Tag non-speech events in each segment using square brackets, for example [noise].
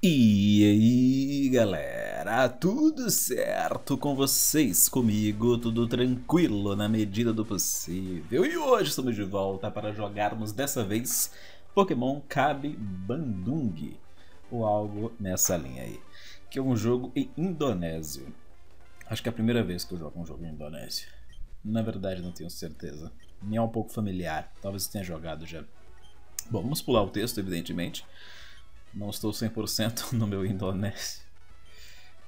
E aí galera, tudo certo com vocês? Comigo, tudo tranquilo na medida do possível. E hoje estamos de volta para jogarmos dessa vez Pokémon Cabe Bandung, ou algo nessa linha aí, que é um jogo em indonésio. Acho que é a primeira vez que eu jogo um jogo em indonésio. Na verdade não tenho certeza, me é um pouco familiar, talvez tenha jogado já. Bom, vamos pular o texto evidentemente. Não estou 100% [laughs] no meu indonésio.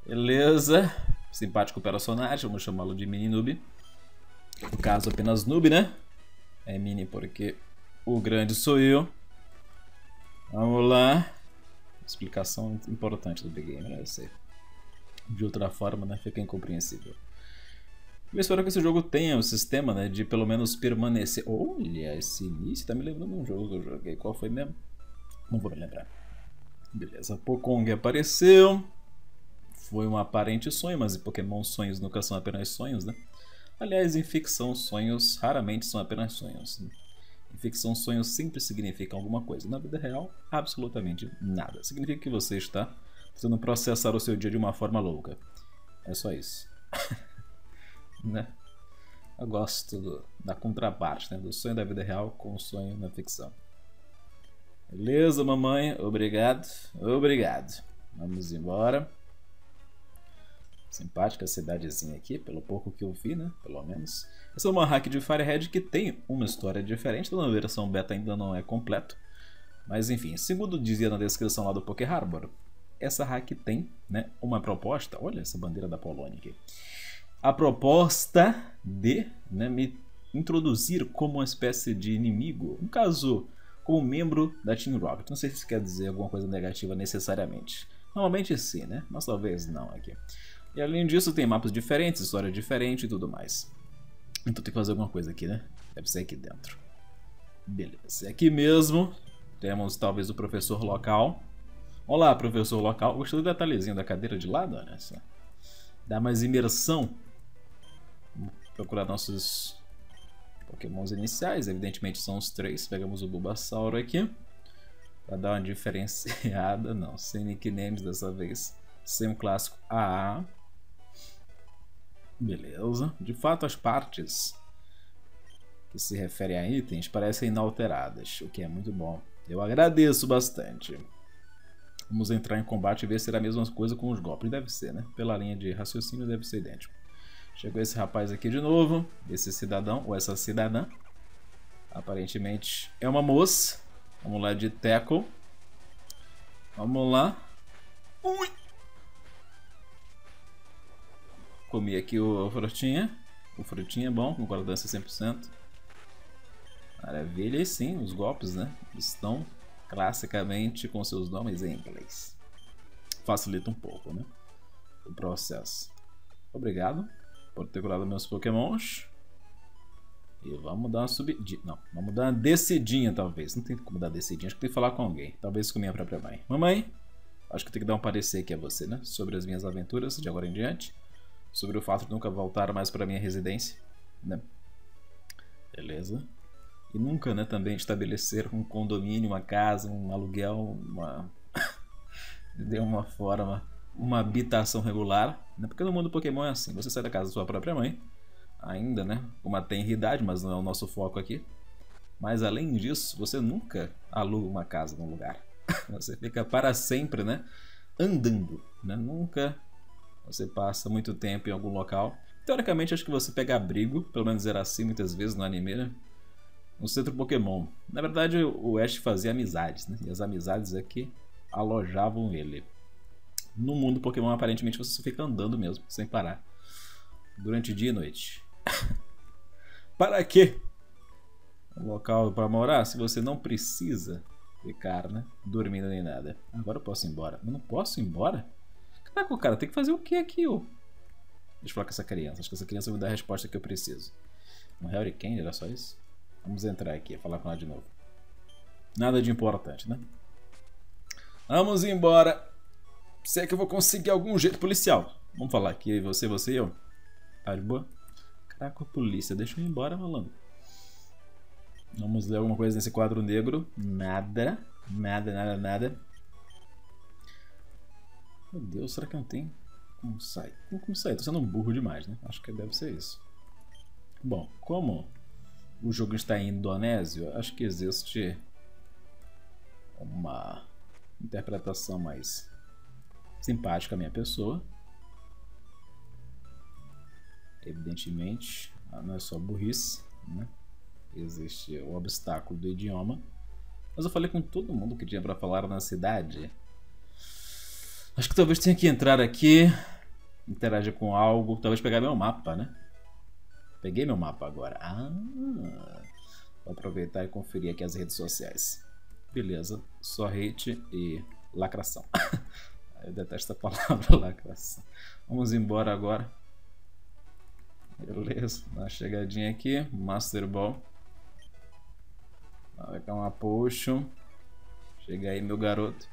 Beleza. Simpático personagem, vamos chamá-lo de Mini Noob. No caso, apenas Noob, né? É Mini porque o grande sou eu. Vamos lá. Explicação importante do Big Game, né? Eu sei. De outra forma, né? Fica incompreensível. Eu espero que esse jogo tenha o sistema, né? De pelo menos permanecer. Olha, esse início tá me lembrando de um jogo que eu joguei. Qual foi mesmo? Não vou me lembrar. Beleza, Pokong apareceu. Foi um aparente sonho, mas em Pokémon sonhos nunca são apenas sonhos, né? Aliás, em ficção, sonhos raramente são apenas sonhos. Né? Em ficção, sonhos sempre significam alguma coisa. Na vida real, absolutamente nada. Significa que você está tentando processar o seu dia de uma forma louca. É só isso. [laughs] né? Eu gosto do, da contraparte, né? do sonho da vida real com o sonho na ficção. Beleza, mamãe? Obrigado. Obrigado. Vamos embora. Simpática cidadezinha aqui, pelo pouco que eu vi, né? Pelo menos. Essa é uma hack de Firehead que tem uma história diferente. Toda a versão beta ainda não é completo. Mas enfim, segundo dizia na descrição lá do Poké Harbor, essa hack tem né, uma proposta. Olha essa bandeira da Polônia aqui. A proposta de né, me introduzir como uma espécie de inimigo. No caso como membro da Team Rocket. Não sei se isso quer dizer alguma coisa negativa necessariamente. Normalmente sim, né? Mas talvez não aqui. E além disso tem mapas diferentes, história diferente e tudo mais. Então tem que fazer alguma coisa aqui, né? Deve ser aqui dentro. Beleza. Aqui mesmo temos talvez o professor local. Olá, professor local. Gostou do detalhezinho da cadeira de lado? Dá mais imersão. Vamos procurar nossos Pokémons iniciais, evidentemente são os três. Pegamos o Bulbasauro aqui. Para dar uma [laughs] diferenciada. Não, sem nicknames dessa vez. Sem o clássico AA. Beleza. De fato, as partes que se referem a itens parecem inalteradas, o que é muito bom. Eu agradeço bastante. Vamos entrar em combate e ver se será a mesma coisa com os golpes. Deve ser, né? Pela linha de raciocínio deve ser idêntico. Chegou esse rapaz aqui de novo, esse cidadão, ou essa cidadã. Aparentemente é uma moça. Vamos lá de tackle. Vamos lá. Ui! Comi aqui o frutinha. O frutinha é bom, concordância 100%. Maravilha, e sim, os golpes, né? Estão classicamente com seus nomes em inglês. Facilita um pouco, né? O processo. Obrigado por ter curado meus pokémons. E vamos dar uma subidinha. Não, vamos dar uma descidinha talvez. Não tem como dar descidinha, acho que tem que falar com alguém. Talvez com minha própria mãe. Mamãe, acho que tem que dar um parecer aqui a você, né? Sobre as minhas aventuras de agora em diante. Sobre o fato de nunca voltar mais para minha residência, né? Beleza. E nunca, né, também estabelecer um condomínio, uma casa, um aluguel, uma... [coughs] de uma forma uma habitação regular? Porque no mundo Pokémon é assim, você sai da casa da sua própria mãe, ainda, né, uma tenridade, mas não é o nosso foco aqui. Mas além disso, você nunca aluga uma casa num lugar. [laughs] Você fica para sempre, né, andando, né? Nunca você passa muito tempo em algum local. Teoricamente, acho que você pega abrigo, pelo menos era assim muitas vezes no anime, né? No centro Pokémon. Na verdade, o Ash fazia amizades, né? E as amizades é que alojavam ele. No mundo Pokémon, aparentemente, você só fica andando mesmo, sem parar. Durante dia e noite. [coughs] para quê? Um local para morar se você não precisa ficar, né? Dormindo nem nada. Agora eu posso ir embora. Eu não posso ir embora? Caraca, cara, tem que fazer o que aqui, ô? Deixa eu falar com essa criança. Acho que essa criança vai me dar a resposta que eu preciso. Um Hurricane, era só isso? Vamos entrar aqui, falar com ela de novo. Nada de importante, né? Vamos embora se é que eu vou conseguir algum jeito policial. Vamos falar aqui, você, você e eu. Tá de boa? Caraca, polícia, deixa eu ir embora, malandro. Vamos ler alguma coisa nesse quadro negro. Nada, nada, nada, nada. Meu Deus, será que não tem como sair? Como sair? Tô sendo um burro demais, né? Acho que deve ser isso. Bom, como o jogo está em indonésio, acho que existe uma interpretação mais simpática à minha pessoa. Evidentemente, não é só burrice, né? existe o obstáculo do idioma. Mas eu falei com todo mundo que tinha para falar na cidade. Acho que talvez tenha que entrar aqui, interagir com algo, talvez pegar meu mapa, né? Peguei meu mapa agora. Ah, vou aproveitar e conferir aqui as redes sociais. Beleza, só hate e lacração. [laughs] Eu detesto a palavra lacração. Vamos embora agora. Beleza, dá uma chegadinha aqui. Master Ball. Vai cá uma puxo. Chega aí, meu garoto.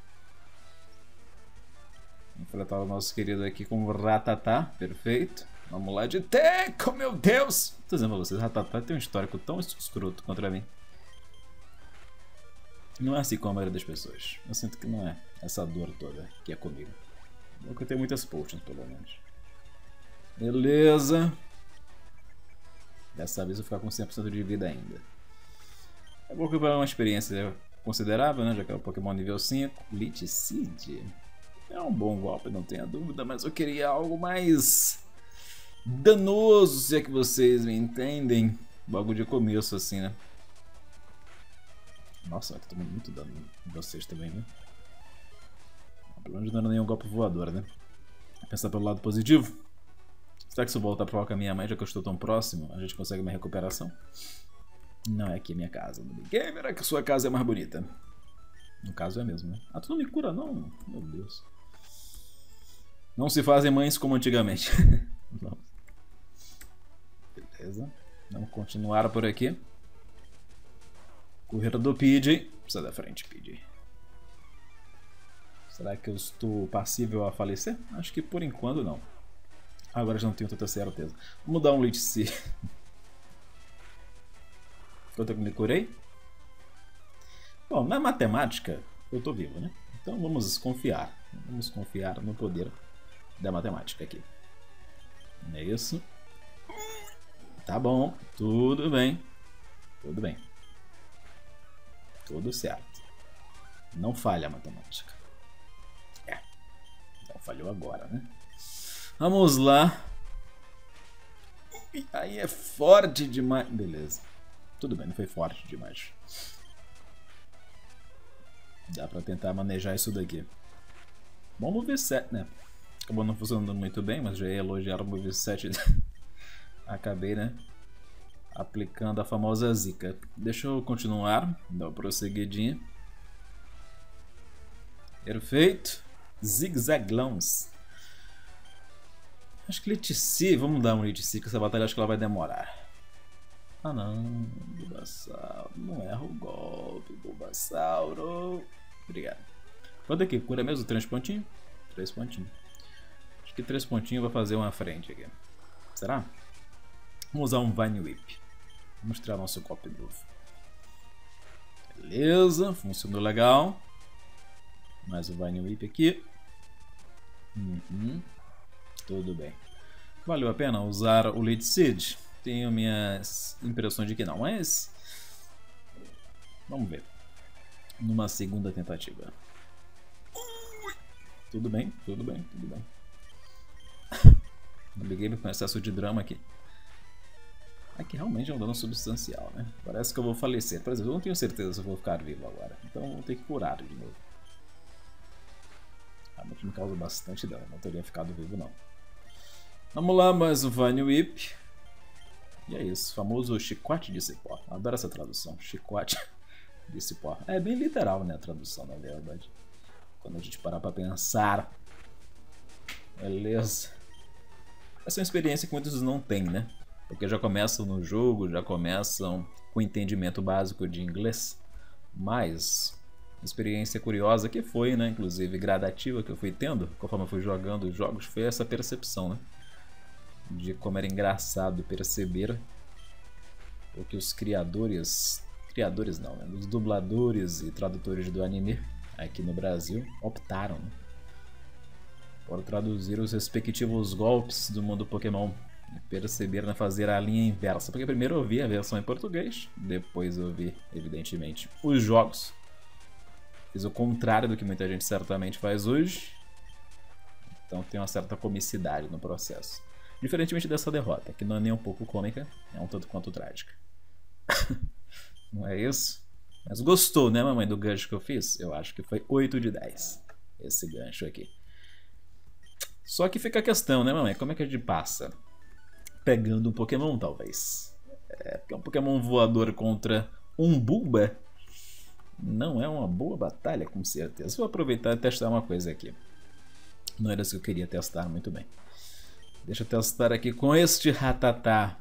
Enfrentar o nosso querido aqui com o Ratatá. Perfeito. Vamos lá de Teco, meu Deus! Tô dizendo pra vocês, Ratatá tem um histórico tão escroto contra mim. Não é assim com a maioria das pessoas. Eu sinto que não é essa dor toda que é comigo. Porque eu tenho muitas potions, pelo menos. Beleza. Dessa vez eu vou ficar com 100% de vida ainda. É bom que vai uma experiência considerável, né? Já que é o Pokémon nível 5. Lich Seed. É um bom golpe, não tenha dúvida, mas eu queria algo mais danoso, se é que vocês me entendem. Logo de começo, assim, né? Nossa, tô tomando muito dano em vocês também, né? Pelo menos não era nenhum golpe voador, né? Pensar pelo lado positivo. Será que se eu voltar pra a minha mãe, já que eu estou tão próximo, a gente consegue uma recuperação? Não é aqui minha casa, no Gamer, é que sua casa é mais bonita. No caso é mesmo, né? Ah, tu não me cura não? Meu Deus. Não se fazem mães como antigamente. [laughs] Beleza. Vamos continuar por aqui. Corrida do PJ. Sai da frente, PJ. Será que eu estou passível a falecer? Acho que por enquanto não. Agora já não tenho tanta certeza. Vamos dar um lead C. [laughs] Quanto que me curei? Bom, na matemática, eu tô vivo, né? Então vamos confiar. Vamos confiar no poder da matemática aqui. É isso. Tá bom, tudo bem. Tudo bem. Tudo certo. Não falha a matemática. É. Então falhou agora, né? Vamos lá. Aí é forte demais. Beleza. Tudo bem, não foi forte demais. Dá pra tentar manejar isso daqui. Bom moveset, né? Acabou não funcionando muito bem, mas já ia elogiar o moveset. [laughs] Acabei, né? Aplicando a famosa zica. Deixa eu continuar, dar uma prosseguidinha. Perfeito. Zigzaglãos. Acho que Letici, vamos dar um Letici, que essa batalha acho que ela vai demorar. Ah não, Bulbasauro, não erra o golpe, Bulbasauro. Obrigado. Quanto aqui? Cura mesmo? Três pontinhos? Três pontinhos. Acho que três pontinhos vai fazer uma frente aqui. Será? Vamos usar um Vine Whip. Vamos tirar nosso copo novo. Beleza, funcionou legal. Mais o Vine Whip aqui. Uhum. Tudo bem. Valeu a pena usar o Lead Seed? Tenho minhas impressões de que não, mas... Vamos ver. Numa segunda tentativa. Tudo bem, tudo bem, tudo bem. [laughs] Liguei com excesso de drama aqui. Aqui realmente é um dano substancial, né? Parece que eu vou falecer. Por exemplo, eu não tenho certeza se eu vou ficar vivo agora. Então vou ter que curar de novo. Realmente me causa bastante dano. Não teria ficado vivo, não. Vamos lá, mais o Vine Whip. E é isso, famoso chicote de cipó. Adoro essa tradução, chicote [laughs] de cipó. É bem literal, né, a tradução, na verdade. Quando a gente parar pra pensar. Beleza. Essa é uma experiência que muitos não têm, né? Porque já começam no jogo, já começam com entendimento básico de inglês. Mas, experiência curiosa que foi, né, inclusive gradativa que eu fui tendo, conforme eu fui jogando os jogos, foi essa percepção, né? de como era engraçado perceber o que os criadores, criadores não, né? os dubladores e tradutores do anime aqui no Brasil optaram por traduzir os respectivos golpes do mundo Pokémon e perceber na fazer a linha inversa. Porque primeiro eu vi a versão em português, depois eu vi, evidentemente, os jogos. Fiz o contrário do que muita gente certamente faz hoje. Então tem uma certa comicidade no processo. Diferentemente dessa derrota, que não é nem um pouco cômica, é um tanto quanto trágica. [laughs] não é isso? Mas gostou, né, mamãe, do gancho que eu fiz? Eu acho que foi 8 de 10. Esse gancho aqui. Só que fica a questão, né, mamãe? Como é que a gente passa? Pegando um Pokémon, talvez. É, porque um Pokémon voador contra um Bulba não é uma boa batalha, com certeza. Vou aproveitar e testar uma coisa aqui. Não era isso que eu queria testar muito bem. Deixa eu testar aqui com este Ratatá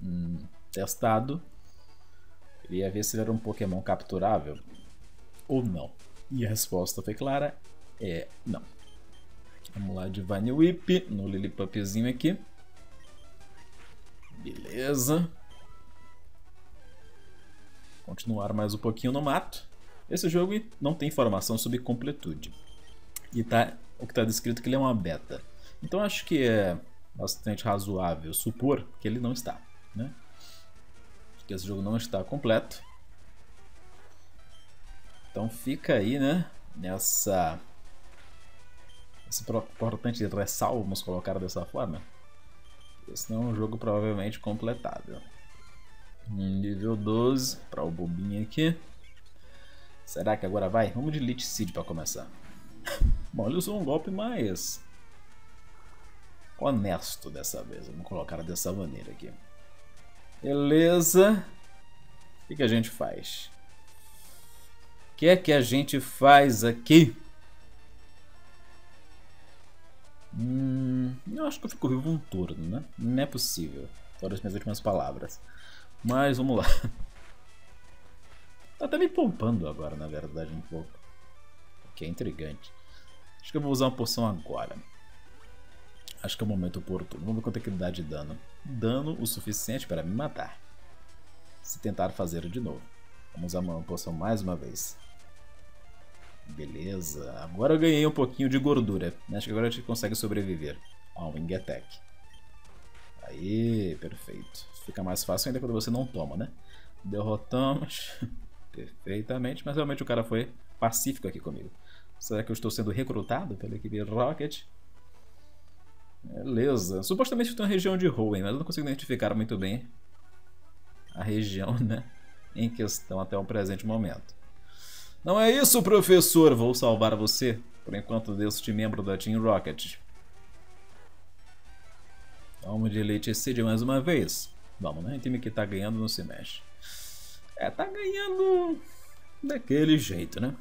hum, testado. Queria ver se ele era um Pokémon capturável ou não. E a resposta foi clara, é não. Vamos lá, Divine Whip no Lillipupzinho aqui. Beleza. Continuar mais um pouquinho no mato. Esse jogo não tem informação sobre completude. E tá, o que está descrito é que ele é uma beta. Então acho que é bastante razoável supor que ele não está. Né? Que esse jogo não está completo. Então fica aí, né? Nessa esse importante ressalvo, vamos colocar dessa forma. Esse não é um jogo provavelmente completado. Nível 12 para o bobinho aqui. Será que agora vai? Vamos de Lich Seed para começar. Bom, ele usou um golpe mais honesto dessa vez. Vamos colocar dessa maneira aqui. Beleza. O que, que a gente faz? O que é que a gente faz aqui? Hum, eu acho que eu fico vivo um turno, né? Não é possível. Foram as minhas últimas palavras. Mas vamos lá. Tá até me poupando agora, na verdade, um pouco. O que é intrigante. Acho que eu vou usar uma poção agora. Acho que é o momento oportuno. Vamos ver quanto é que dá de dano. Dano o suficiente para me matar. Se tentar fazer de novo. Vamos usar uma poção mais uma vez. Beleza. Agora eu ganhei um pouquinho de gordura. Acho que agora a gente consegue sobreviver. Ó, Wing Attack. Aí, perfeito. Fica mais fácil ainda quando você não toma, né? Derrotamos [laughs] perfeitamente, mas realmente o cara foi pacífico aqui comigo. Será que eu estou sendo recrutado pela equipe Rocket? Beleza. Supostamente estou na região de Hoenn, mas eu não consigo identificar muito bem a região, né? Em questão até o presente momento. Não é isso, professor! Vou salvar você. Por enquanto, deste membro da Team Rocket. Vamos de Elite Seed mais uma vez. Vamos, né? O time que tá ganhando não se mexe. É, tá ganhando daquele jeito, né?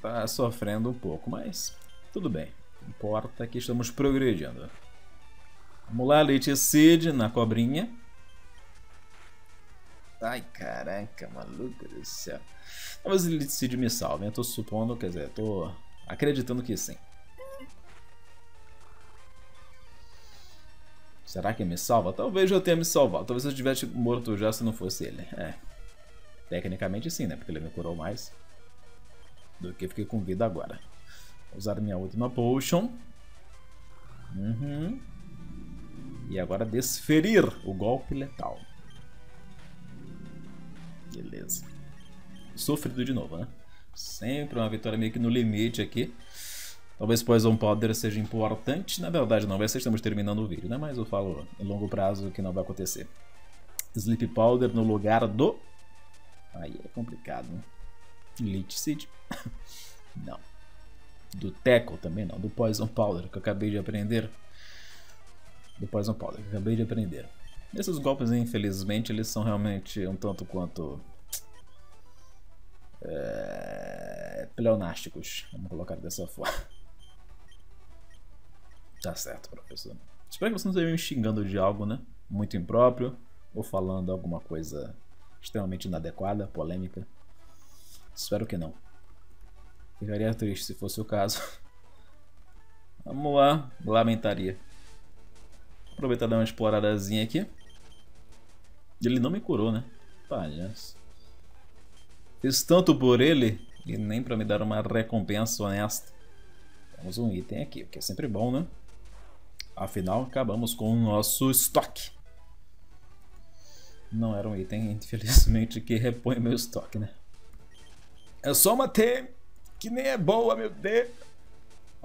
Tá sofrendo um pouco, mas tudo bem. Importa que estamos progredindo. Vamos lá, Elite Seed na cobrinha. Ai, caraca, maluco do céu. Talvez ele decide me salve. Eu tô supondo, quer dizer, tô acreditando que sim. Será que me salva? Talvez eu tenha me salvado. Talvez eu tivesse morto já se não fosse ele. É. Tecnicamente sim, né? Porque ele me curou mais do que fiquei com vida agora. Vou usar minha última potion. Uhum. E agora desferir o golpe letal. Beleza. Sofrido de novo, né? Sempre uma vitória meio que no limite aqui. Talvez Poison Powder seja importante. Na verdade não, vai ser estamos terminando o vídeo, né? Mas eu falo em longo prazo que não vai acontecer. Sleep Powder no lugar do... Aí é complicado, né? Lich Seed. [coughs] não. Do Tackle também não. Do Poison Powder que eu acabei de aprender. Do Poison Powder que eu acabei de aprender. Esses golpes, infelizmente, eles são realmente um tanto quanto é, pleonásticos. Vamos colocar dessa forma. [laughs] Tá certo, professor. Espero que você não esteja me xingando de algo, né? Muito impróprio ou falando alguma coisa extremamente inadequada, polêmica. Espero que não. Ficaria triste se fosse o caso. [laughs] Vamos lá, lamentaria. Aproveitar dar uma exploradazinha aqui. Ele não me curou, né? Palhaço. Fiz tanto por ele e nem para me dar uma recompensa honesta. Temos um item aqui, o que é sempre bom, né? Afinal, acabamos com o nosso estoque. Não era um item, [laughs] infelizmente, que repõe meu estoque, né? É só uma T que nem é boa, meu Deus.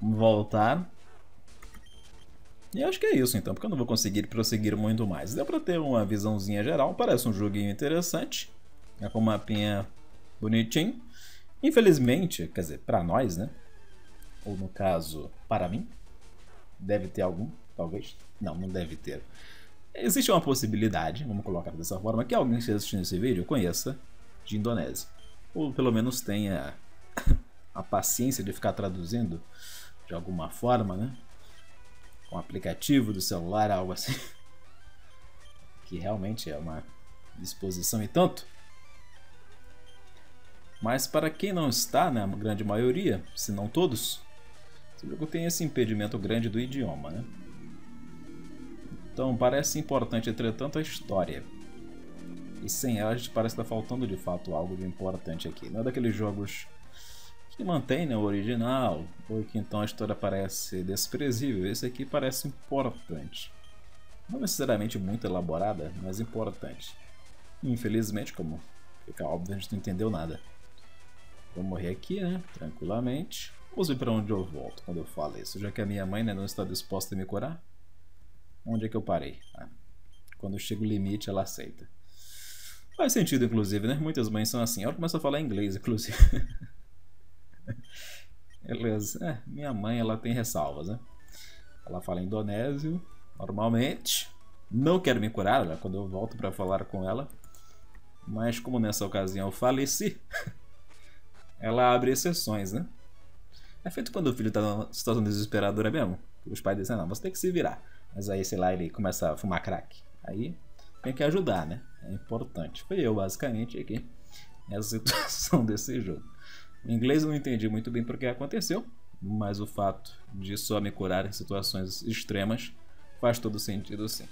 Vamos voltar. E acho que é isso então, porque eu não vou conseguir prosseguir muito mais. Deu pra ter uma visãozinha geral, parece um joguinho interessante. É com um mapinha bonitinho. Infelizmente, quer dizer, pra nós, né? Ou no caso, para mim. Deve ter algum, talvez. Não, não deve ter. Existe uma possibilidade, vamos colocar dessa forma, que alguém que esteja assistindo esse vídeo conheça de Indonésia. Ou pelo menos tenha [coughs] a paciência de ficar traduzindo de alguma forma, né? Um aplicativo do celular, algo assim. [laughs] Que realmente é uma disposição e tanto. Mas para quem não está, né, a grande maioria, se não todos, tem esse impedimento grande do idioma, né? Então parece importante, entretanto, a história. E sem ela a gente parece estar faltando de fato algo de importante aqui. Não é daqueles jogos que mantém né, o original, ou que então a história parece desprezível. Esse aqui parece importante. Não necessariamente muito elaborada, mas importante. Infelizmente, como fica óbvio, a gente não entendeu nada. Vou morrer aqui, né? Tranquilamente. Vamos ver para onde eu volto quando eu falo isso. Já que a minha mãe né, não está disposta a me curar. Onde é que eu parei? Ah, quando chega o limite, ela aceita. Faz sentido, inclusive, né? Muitas mães são assim. Ela começa a falar inglês, inclusive. [laughs] Beleza. É, minha mãe, ela tem ressalvas, né? Ela fala indonésio, normalmente. Não quero me curar, né? quando eu volto para falar com ela. Mas como nessa ocasião eu faleci, [laughs] ela abre exceções, né? É feito quando o filho tá numa situação desesperadora mesmo. Os pais dizem, não, você tem que se virar. Mas aí, sei lá, ele começa a fumar crack. Aí tem que ajudar, né? É importante. Foi eu, basicamente, aqui. Nessa [laughs] situação desse jogo. O inglês eu não entendi muito bem porque aconteceu, mas o fato de só me curar em situações extremas faz todo sentido sim.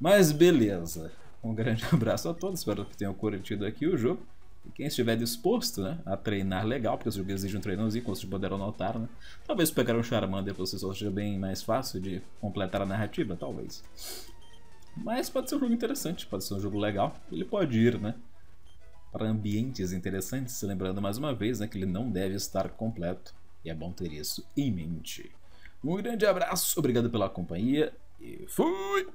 Mas beleza. Um grande [laughs] abraço a todos, espero que tenham curtido aqui o jogo. E quem estiver disposto né, a treinar legal, porque esse jogo exige um treinãozinho, como vocês puderam notar, né? Talvez pegar um Charmander para vocês seja bem mais fácil de completar a narrativa, talvez. Mas pode ser um jogo interessante, pode ser um jogo legal. Ele pode ir, né? Para ambientes interessantes, lembrando mais uma vez né, que ele não deve estar completo. E é bom ter isso em mente. Um grande abraço, obrigado pela companhia e fui!